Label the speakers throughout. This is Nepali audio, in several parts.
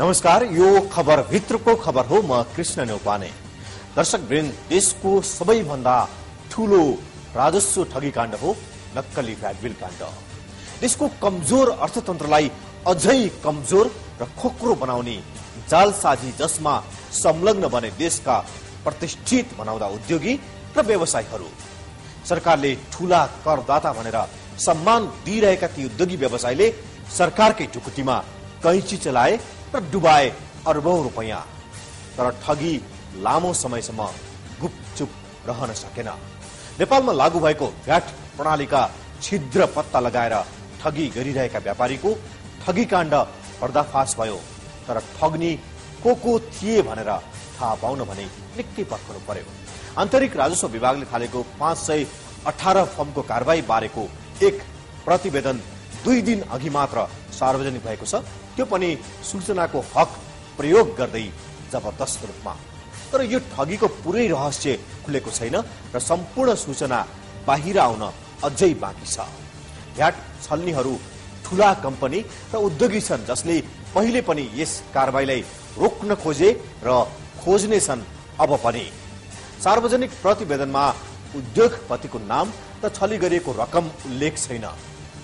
Speaker 1: नमस्कार यो खबर भित्रको खबर हो म कृष्ण नेउपाने दर्शक वृन्द देशको सबैभन्दा ठूलो राजस्व ठगी काण्ड हो नक्कली भ्याटबिल काण्ड। देशको कमजोर अर्थतन्त्रलाई अझै कमजोर र खोक्रो बनाउने जालसाजी जसमा संलग्न बने देशका प्रतिष्ठित बनाउँदा उद्योगी र व्यवसायीहरू। सरकारले ठूला करदाता भनेर सम्मान दिइरहेका ती उद्योगी व्यवसायीले सरकारकै ढुकुटीमा कैची चलाए र डुबाए अर्बौं रुपियाँ। तर ठगी लामो समयसम्म गुपचुप रहन सकेन। नेपालमा लागू भएको भ्याट प्रणालीका छिद्र पत्ता लगाएर ठगी गरिरहेका व्यापारीको ठगी काण्ड पर्दाफास भयो। तर ठग्नी को को थिए भनेर थाहा पाउन भने निकै पर्खनु पर्यो। आन्तरिक राजस्व विभागले थालेको पाँच सय अठार फर्मको कारवाही बारेको एक प्रतिवेदन दुई दिन अघि मात्र सार्वजनिक भएको छ। त्यो पनि सूचनाको हक प्रयोग गर्दै जबरदस्त रूपमा। तर यो ठगीको पुरै रहस्य खुलेको छैन र सम्पूर्ण सूचना बाहिर आउन अझै बाँकी छ। भ्याट छल्नीहरू ठूला कम्पनी र उद्योगी छन् जसले पहिले पनि यस कारवाहीलाई रोक्न खोजे र खोज्ने छन् अब पनि। सार्वजनिक प्रतिवेदनमा उद्योगपतिको नाम र छली गरिएको रकम उल्लेख छैन।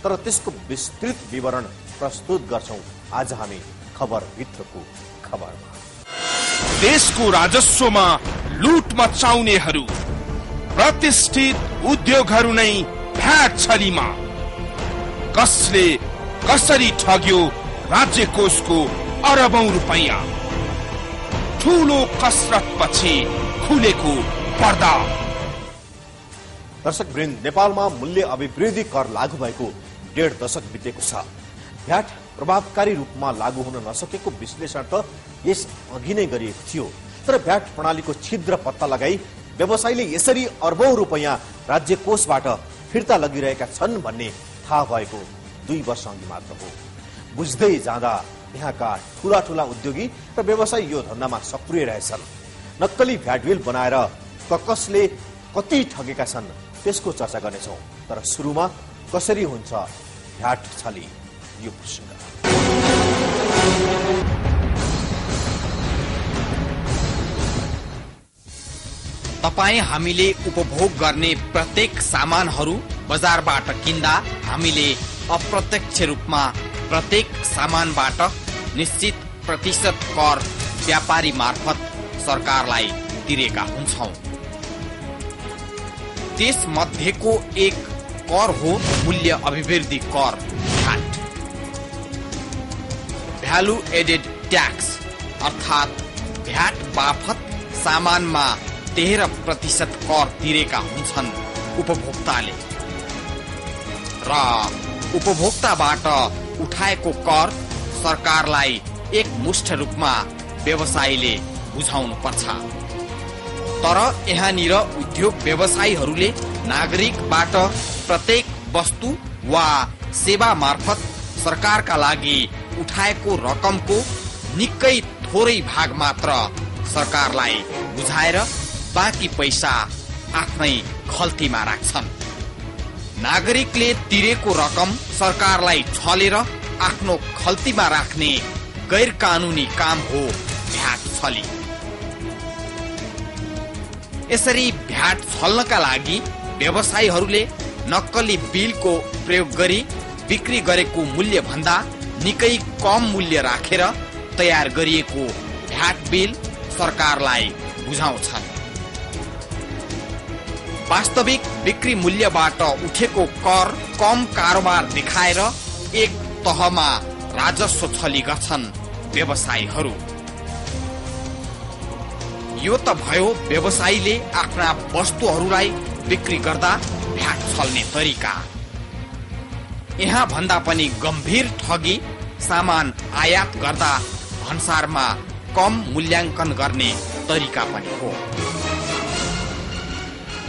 Speaker 1: तर त्यसको विस्तृत विवरण प्रस्तुत गर्छौ। आज हामी खबर भित्रको खबरमा।
Speaker 2: देशको राजस्वमा लुट मचाउनेहरू प्रतिष्ठित उद्योगहरू नै भ्याट छलीमा कसले कसरी ठग्यो राज्य कोषको अरबौं रुपैयाँ? ठुलो कसरत पछि खुलेको पर्दा।
Speaker 1: दर्शक वृन्द नेपालमा मूल्य अभिवृद्धि कर लागू भएको डेढ दशक बितेको छ। भ्याट प्रभावकारी रूपमा लागू हुन नसकेको विश्लेषण त यस अघि नै गरिएको थियो। तर भ्याट प्रणालीको छिद्र पत्ता लगाई व्यवसायीले यसरी अर्बौं रुपियाँ राज्य कोषबाट फिर्ता लगिरहेका छन् भन्ने थाहा भएको दुई वर्ष अघि मात्र हो। बुझ्दै जाँदा यहाँका ठूला ठूला उद्योगी र व्यवसायी यो धन्दामा सक्रिय रहेछन्। नक्कली भ्याटबिल बनाएर ककसले कति ठगेका छन् त्यसको चर्चा गर्नेछौँ। तर सुरुमा कसरी हुन्छ भ्याट छली? यो प्रसङ्ग
Speaker 3: तपाईँ हामीले उपभोग गर्ने प्रत्येक सामानहरू बजारबाट किन्दा हामीले अप्रत्यक्ष रूपमा प्रत्येक सामानबाट निश्चित प्रतिशत कर व्यापारी मार्फत सरकारलाई तिरेका हुन्छौ। त्यस मध्येको एक कर हो मूल्य अभिवृद्धि कर। भ्यालु एडेड ट्याक्स अर्थात् भ्याट बापत सामानमा तेह्र प्रतिशत कर तिरेका हुन्छन् उपभोक्ताले र उपभोक्ताबाट उठाएको कर सरकारलाई एक मुष्ठ रूपमा व्यवसायीले बुझाउनु पर्छ तर यहाँनिर उद्योग व्यवसायीहरूले नागरिकबाट प्रत्येक वस्तु वा सेवा मार्फत सरकारका लागि उठाएको रकमको निकै थोरै भाग मात्र सरकारलाई बुझाएर बाँकी पैसा आफ्नै खल्तीमा राख्छन्। नागरिकले तिरेको रकम सरकारलाई छलेर आफ्नो खल्तीमा राख्ने गैर कानुनी काम हो भ्याट छली। यसरी भ्याट छल्नका लागि व्यवसायीहरूले नक्कली बिलको प्रयोग गरी बिक्री गरेको मूल्य भन्दा निकै कम मूल्य राखेर तयार गरिएको भ्याट बिल सरकारलाई बुझाउँछन् वास्तविक बिक्री मूल्यबाट उठेको कर कम कारोबार देखाएर एक तहमा राजस्व छली गर्छन् व्यवसायीहरू। यो त भयो व्यवसायीले आफ्ना वस्तुहरूलाई बिक्री गर्दा भ्याट छल्ने तरिका। यहाँ भन्दा पनि गम्भीर ठगी सामान आयात गर्दा भन्सारमा कम मूल्याङ्कन गर्ने तरिका पनि हो।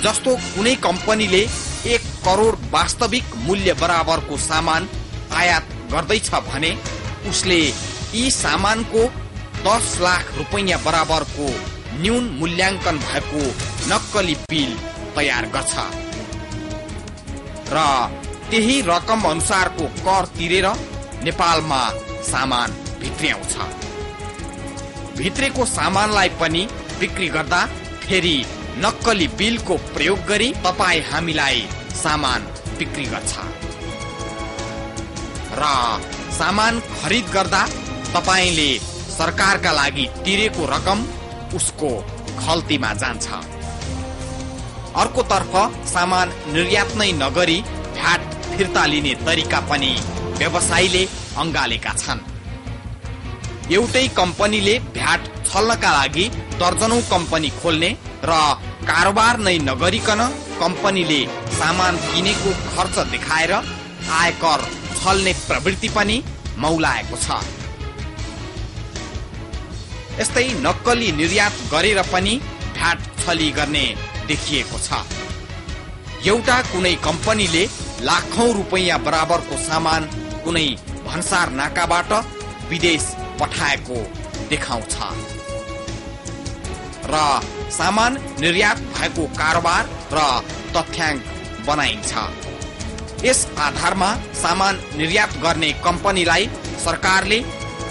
Speaker 3: जस्तो कुनै कम्पनीले एक करोड वास्तविक मूल्य बराबरको सामान आयात गर्दैछ भने उसले यी सामानको दस लाख रुपैयाँ बराबरको न्यून मूल्याङ्कन भएको नक्कली बिल तयार गर्छ। र त्यही रकम अनुसारको कर तिरेर नेपालमा सामान भित्र्याउँछ भित्रेको सामानलाई पनि बिक्री गर्दा फेरि नक्कली बिलको प्रयोग गरी तपाईँ हामीलाई सामान बिक्री गर्छ। र सामान खरिद गर्दा तपाईँले सरकारका लागि तिरेको रकम उसको खल्तीमा जान्छ। अर्कोतर्फ सामान निर्यात नै नगरी भ्याट फिर्ता लिने तरिका पनि व्यवसायीले अङ्गालेका छन्। एउटै कम्पनीले भ्याट छल्नका लागि दर्जनौ कम्पनी खोल्ने र कारोबार नै नगरिकन कम्पनीले सामान किनेको खर्च देखाएर आयकर छल्ने प्रवृत्ति पनि मौलाएको छ। यस्तै नक्कली निर्यात गरेर पनि भ्याट छली गर्ने देखिएको छ। एउटा कुनै कम्पनीले लाखौं रुपैयाँ बराबरको सामान कुनै भन्सार नाकाबाट विदेश पठाएको देखाउँछ। र सामान निर्यात भएको कारोबार र तथ्याङ्क बनाइन्छ। यस आधारमा सामान निर्यात गर्ने कम्पनीलाई सरकारले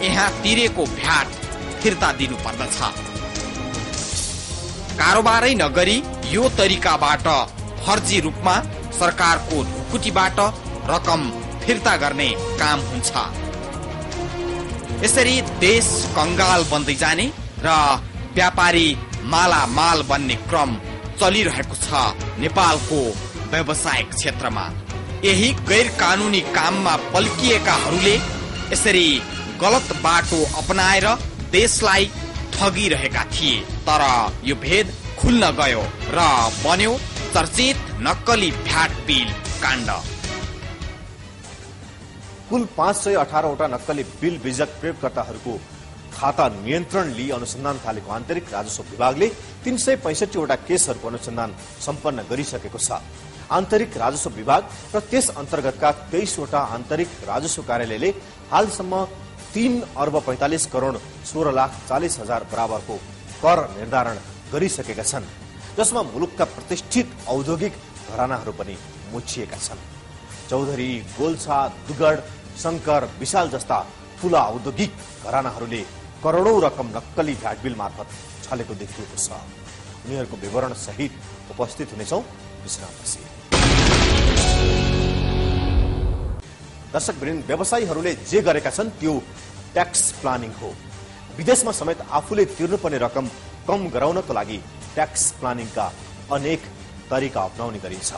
Speaker 3: यहाँ तिरेको भ्याट फिर्ता दिनु पर्दछ कारोबारै नगरी यो तरिकाबाट फर्जी रूपमा सरकारको ढुकुटीबाट रकम फिर्ता गर्ने काम हुन्छ। यसरी देश कंगाल बन्दै जाने र व्यापारी मालामाल बन्ने क्रम चलिरहेको छ नेपालको व्यावसायिक क्षेत्रमा। यही गैर कानुनी काममा पल्किएकाहरूले यसरी गलत बाटो अपनाएर देशलाई ठगिरहेका थिए। तर यो भेद खुल्न गयो र बन्यो चर्चित नक्कली भ्याट बिल काण्ड।
Speaker 1: कुल पाँच सय अठारवटा नक्कली बिल बिजक प्रयोगकर्ताहरूको खाता नियन्त्रण लिई अनुसन्धान थालेको आन्तरिक राजस्व विभागले तीन सय पैसठीवटा केसहरूको अनुसन्धान सम्पन्न गरिसकेको छ। आन्तरिक राजस्व विभाग र त्यस अन्तर्गतका तेइसवटा आन्तरिक राजस्व कार्यालयले हालसम्म तीन अर्ब पैंतालिस करोड सोह्र लाख चालिस हजार बराबरको कर निर्धारण गरिसकेका छन्। जसमा मुलुकका प्रतिष्ठित औद्योगिक घरानाहरू पनि मुछिएका छन्। चौधरी गोल्छा दुगड शङ्कर विशाल जस्ता ठूला औद्योगिक घरानाहरूले करोडौं रकम नक्कली भ्याट बिल मार्फत छलेको देखिएको छ। उनीहरूको विवरण सहित उपस्थित हुनेछौ विश्रामपछि दर्शक व्यवसायीहरूले जे गरेका छन् त्यो ट्याक्स प्लानिङ हो। विदेशमा समेत आफूले तिर्नुपर्ने रकम कम गराउनको लागि ट्याक्स प्लानिङका अनेक तरिका अप्नाउने गरिन्छ।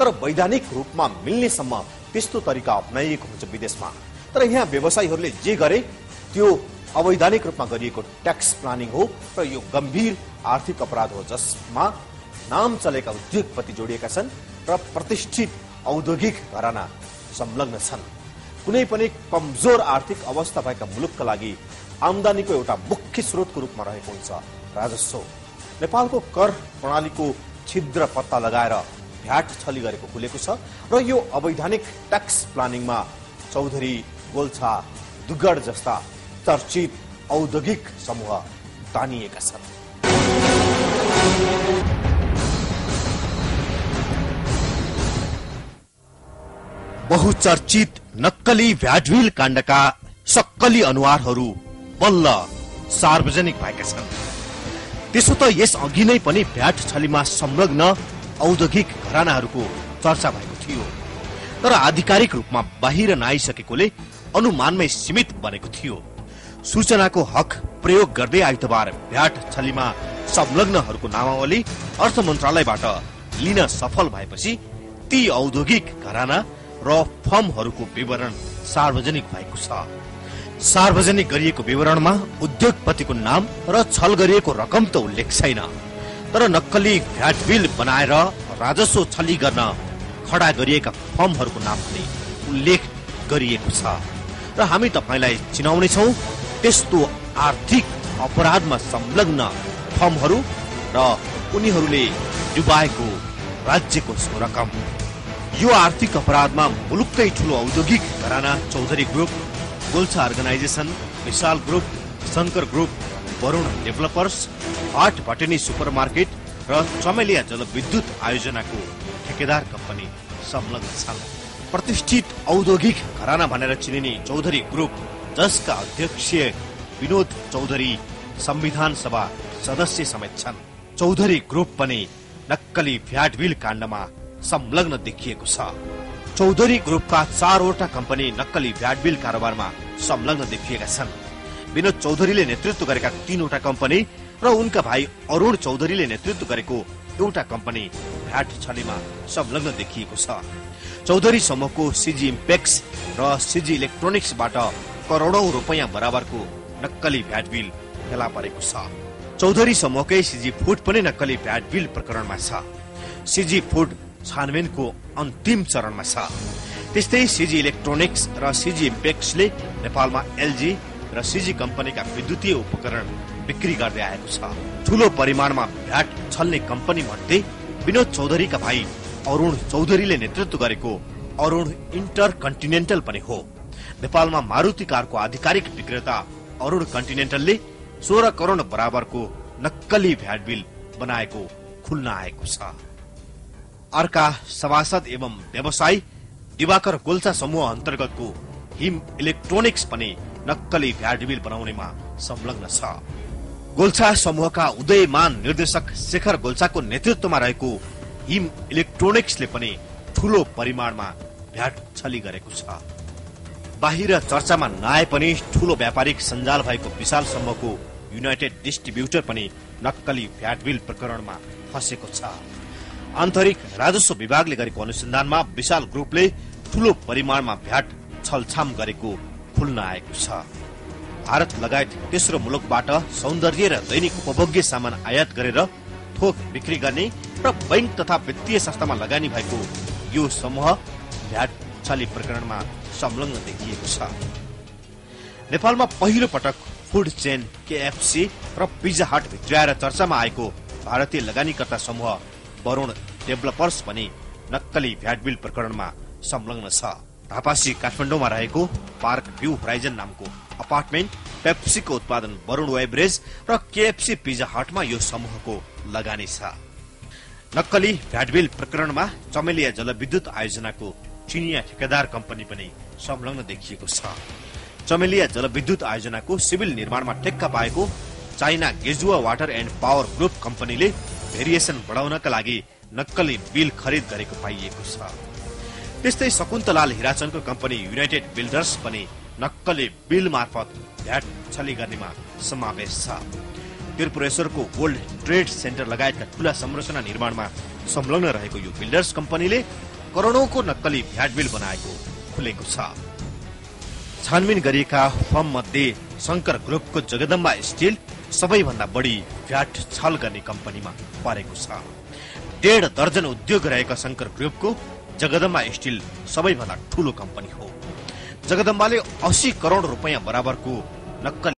Speaker 1: तर वैधानिक रूपमा मिल्नेसम्म त्यस्तो तरिका अप्नाइएको हुन्छ विदेशमा। तर यहाँ व्यवसायीहरूले जे गरे त्यो अवैधानिक रूपमा गरिएको ट्याक्स प्लानिङ हो र यो गम्भीर आर्थिक अपराध हो जसमा नाम चलेका उद्योगपति जोडिएका छन् र प्रतिष्ठित औद्योगिक घराना संलग्न छन्। कुनै पनि कमजोर आर्थिक अवस्था भएका मुलुकका लागि आमदानीको एउटा मुख्य स्रोतको रूपमा रहेको हुन्छ राजस्व। नेपालको कर प्रणालीको छिद्र पत्ता लगाएर भ्याट छली गरेको खुलेको छ र यो अवैधानिक ट्याक्स प्लानिङमा चौधरी गोल्छा दुगड जस्ता चर्चित औद्योगिक समूह तानिएका छन्। बहुचर्चित नक्कली भ्याटविल काण्डका सक्कली अनुहारहरू बल्ल सार्वजनिक भएका छन्। त्यसो त यस अघि नै पनि भ्याट छलीमा संलग्न औद्योगिक घरानाहरूको चर्चा भएको थियो। तर आधिकारिक रूपमा बाहिर नआइसकेकोले अनुमानमै सीमित बनेको थियो। सूचनाको हक प्रयोग गर्दै आइतबार भ्याट छलीमा संलग्नहरूको नामावली अर्थ मन्त्रालयबाट लिन सफल भएपछि ती औद्योगिक घराना र फर्महरूको विवरण सार्वजनिक भएको छ। सार्वजनिक गरिएको विवरणमा उद्योगपतिको नाम र छल गरिएको रकम त उल्लेख छैन। तर नक्कली भ्याट बिल बनाएर राजस्व छली गर्न खडा गरिएका फर्महरूको नाम पनि उल्लेख गरिएको छ। र हामी तपाईँलाई चिनाउनेछौ त्यस्तो आर्थिक अपराधमा संलग्न फर्महरू र उनीहरूले डुबाएको राज्यको रकम। यो आर्थिक अपराधमा मुलुककै ठूलो औद्योगिक घराना Chaudhary group Golchha organisation Vishal group Shankar group Varun developers आठ भटेनी सुपर मार्केट र चमेलिया जलविद्युत आयोजनाको ठेकेदार कम्पनी संलग्न छन्। प्रतिष्ठित औद्योगिक घराना भनेर चिनिने चौधरी ग्रुप जसका अध्यक्ष विनोद चौधरी संविधान सभा सदस्य समेत छन्। चौधरी ग्रुप पनि नक्कली भ्याट बिल काण्डमा संलग्न देखिएको छ। चौधरी ग्रुपका चारवटा कम्पनी नक्कली भ्याट बिल कारोबारमा संलग्न देखिएका छन्। विनोद चौधरीले नेतृत्व गरेका तीनवटा कम्पनी र उनका भाइ अरूण चौधरीले नेतृत्व गरेको एउटा कम्पनी भ्याट छलीमा संलग्न देखिएको छ। चौधरी समूहको सिजी इम्पेक्स र सिजी इलेक्ट्रोनिक्सबाट करोडौं रुपियाँ बराबरको नक्कली भ्याट बिल फेला परेको छ। चौधरी समूहकै सिजी फुड पनि नक्कली भ्याट बिल प्रकरणमा छ। सिजी फुड छानबिनको अन्तिम चरणमा छ। त्यस्तै सिजी इलेक्ट्रोनिक्स र सिजी इम्पेक्सले नेपालमा एलजी र सिजी कम्पनीका विद्युतीय उपकरण बिक्री गर्दै आएको छ। ठूलो परिमाणमा भ्याट छल्ने कम्पनी मध्ये विनोद चौधरीका भाइ अरूण चौधरीले नेतृत्व गरेको अरूण इन्टर कन्टिनेन्टल पनि हो। नेपालमा मारुति कारको आधिकारिक विक्रेता अरूण कन्टिनेन्टलले सोह्र करोड बराबरको नक्कली भ्याट बिल बनाएको खुल्न आएको छ। अर्का सभासद एवं व्यवसायी दिवाकर गोल्छा समूह अन्तर्गतको हिम इलेक्ट्रोनिक्स पनि नक्कली भ्याट बिल बनाउनेमा संलग्न छ। गोल्छा समूहका उदयमान निर्देशक शेखर गोल्छाको नेतृत्वमा रहेको हिम इलेक्ट्रोनिक्सले पनि ठूलो परिमाणमा भ्याट छली गरेको छ। बाहिर चर्चामा नआए पनि ठूलो व्यापारिक सञ्जाल भएको विशाल समूहको युनाइटेड डिस्ट्रिब्युटर पनि नक्कली भ्याट बिल प्रकरणमा फँसेको छ। आन्तरिक राजस्व विभागले गरेको अनुसन्धानमा विशाल ग्रुपले ठूलो परिमाणमा भ्याट छलछाम गरेको खुल्न आएको छ। भारत लगायत तेस्रो मुलुकबाट सौन्दर्य र दैनिक उपभोग्य सामान आयात गरेर थोक बिक्री गर्ने र बैंक तथा वित्तीय संस्थामा लगानी भएको यो समूह भ्याट छली प्रकरणमा संलग्न देखिएको छ। नेपालमा पहिलो पटक फुड चेन केएफसी र पिज्जा हट भित्र्याएर चर्चामा आएको भारतीय लगानीकर्ता समूह वरुण डेभलपर्स पनि नक्कली भ्याट बिल प्रकरणमा संलग्न छ। धापासी काठमाडौँमा रहेको पार्क भ्यू होराइजन नामको अपार्टमेन्ट पेप्सीको उत्पादन वरुण वेब्रेज र केएफसी पिज्जा हटमा यो समूहको लगानी छ। नक्कली भ्याटबिल प्रकरणमा चमेलिया जलविद्युत आयोजनाको चिनिया ठेकेदार कम्पनी पनि संलग्न देखिएको छ। चमेलिया जलविद्युत आयोजनाको सिभिल निर्माणमा ठेक्का पाएको चाइना गेजुवा वाटर एन्ड पावर ग्रुप कम्पनीले भेरिएसन बढाउनका लागि नक्कली बिल खरिद गरेको पाइएको छ। त्यस्तै शकुन्तलाल हिराचनको कम्पनी युनाइटेड बिल्डर्स पनि नक्कली बिल मार्फत भ्याट छली गर्नेमा समावेश छ। त्रिपुरेश्वरको गोल्ड ट्रेड सेन्टर लगायतका ठूला संरचना निर्माणमा संलग्न रहेको यो बिल्डर्स कम्पनीले करोडौंको नक्कली भ्याट बिल बनाएको खुलेको छ। छानबिन गरिएका फर्म मध्ये शङ्कर ग्रुपको जगदम्बा स्टिल सबैभन्दा बढी भ्याट छल गर्ने कम्पनीमा परेको छ। डेढ दर्जन उद्योग रहेका शङ्कर ग्रुपको जगदम्बा स्टिल सबैभन्दा ठूलो कम्पनी हो। जगदम्बाले अस्सी करोड रुपियाँ बराबरको नक्कल